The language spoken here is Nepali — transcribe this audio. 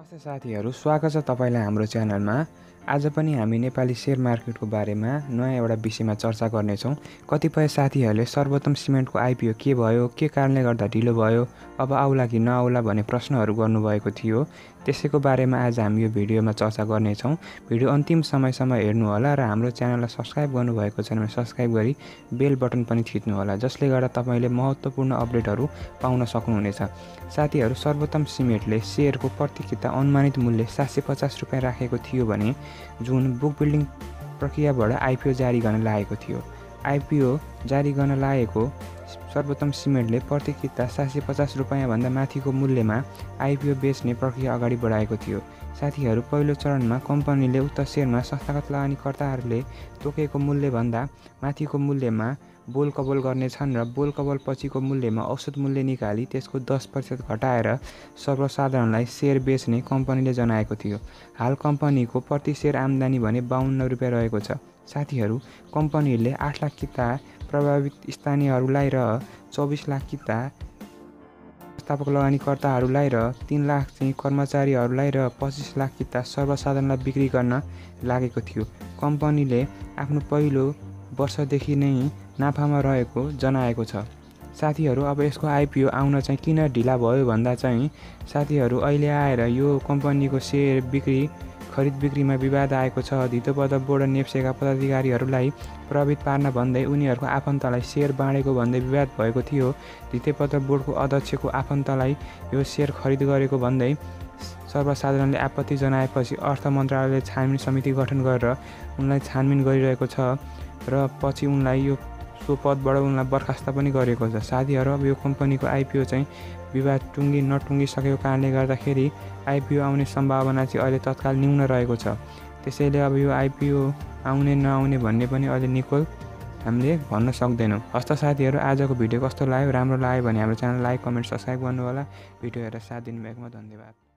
नमस्ते साथीहरू स्वागत छ तपाईँलाई हाम्रो च्यानलमा। आज पनि हामी नेपाली सेयर मार्केटको बारेमा नयाँ एउटा विषयमा चर्चा गर्नेछौँ। कतिपय साथीहरूले सर्वोत्तम सिमेन्टको आइपिओ के भयो के कारणले गर्दा ढिलो भयो अब आउला कि नआउला भन्ने प्रश्नहरू गर्नुभएको थियो। त्यसैको बारेमा आज हामी यो भिडियोमा चर्चा गर्नेछौँ। भिडियो अन्तिम समयसम्म हेर्नुहोला र हाम्रो च्यानललाई सब्सक्राइब गर्नुभएको छैन भने सब्सक्राइब गरी बेल बटन पनि थिच्नुहोला जसले गर्दा तपाईँले महत्त्वपूर्ण अपडेटहरू पाउन सक्नुहुनेछ। साथीहरू सर्वोत्तम सिमेन्टले सेयरको प्रति किता अनुमानित मूल्य सात सय पचास रुपियाँ राखेको थियो भने जुन बुक बिल्डिङ प्रक्रियाबाट आइपिओ जारी गर्न लागेको थियो। आइपिओ जारी गर्न लागेको सर्वोत्तम सिमेन्टले प्रति किता सात सय पचास रुपियाँभन्दा माथिको मूल्यमा आइपिओ बेच्ने प्रक्रिया अगाडि बढाएको थियो। साथीहरू पहिलो चरणमा कम्पनीले उक्त सेयरमा संस्थागत लगानीकर्ताहरूले तोकेको मूल्यभन्दा माथिको मूल्यमा बोल कबोल गर्नेछन् र बोल कबोल पछिको मूल्यमा औसत मूल्य निकाली त्यसको दस प्रतिशत घटाएर सर्वसाधारणलाई सेयर बेच्ने कम्पनीले जनाएको थियो। हाल कम्पनीको प्रति सेयर आम्दानी भने बाहन्न रुपियाँ रहेको छ। साथीहरू कम्पनीले आठ लाख किता प्रभावित स्थानीयहरूलाई र चौबिस लाख किता व्यवस्थापक लगानीकर्ताहरूलाई र तिन लाख चाहिँ कर्मचारीहरूलाई र पच्चिस लाख किता सर्वसाधारणलाई बिक्री गर्न लागेको थियो। कम्पनीले आफ्नो पहिलो वर्षदेखि नै नाफामा रहेको जनाएको छ। साथीहरू अब यसको आइपिओ आउन चाहिँ किन ढिला भयो भन्दा चाहिँ साथीहरू अहिले आएर यो कम्पनीको सेयर बिक्री खरिद बिक्रीमा विवाद आएको छ। धितोपद बोर्ड नेप्सेका पदाधिकारीहरूलाई प्रभावित पार्न भन्दै उनीहरूको आफन्तलाई सेयर बाँडेको भन्दै विवाद भएको थियो। धितेपत्र बोर्डको अध्यक्षको आफन्तलाई यो सेयर खरिद गरेको भन्दै सर्वसाधारणले आपत्ति जनाएपछि अर्थ मन्त्रालयले छानबिन समिति गठन गरेर उनलाई छानबिन गरिरहेको छ र पछि उनलाई यो सो पदबाट उनलाई बर्खास्त पनि गरेको छ। साथीहरू अब यो कम्पनीको आइपिओ चाहिँ विवाद टुङ्गी नटुङ्गिसकेको कारणले गर्दाखेरि आइपिओ आउने सम्भावना चाहिँ अहिले तत्काल न्यून रहेको छ। त्यसैले अब यो आइपिओ आउने नआउने भन्ने पनि अहिले निकोल हामीले भन्न सक्दैनौँ। हस्त साथीहरू आजको भिडियो कस्तो लाग्यो राम्रो लाग्यो भने हाम्रो च्यानल लाइक कमेन्ट सब्सक्राइब गर्नु होला भिडियो हेरेर साथ दिनुभएकोमा धन्यवाद।